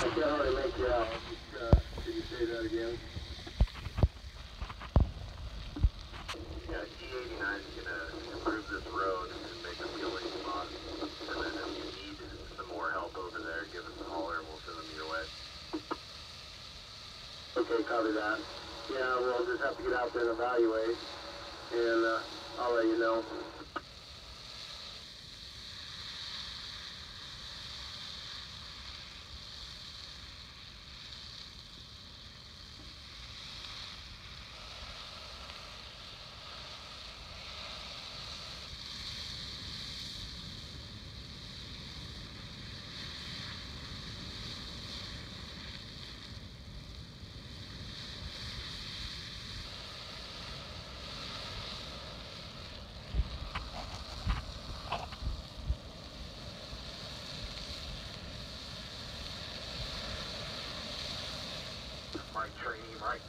I can't hardly make you out. Just, you say that again? Yeah, T89 is gonna improve this road and make a fueling spot. And then if you need some more help over there, give us a holler we'll send them your way. Okay, copy that. Yeah, we'll just have to get out there and evaluate, and uh, I'll let you know. Mike trainee, Mike.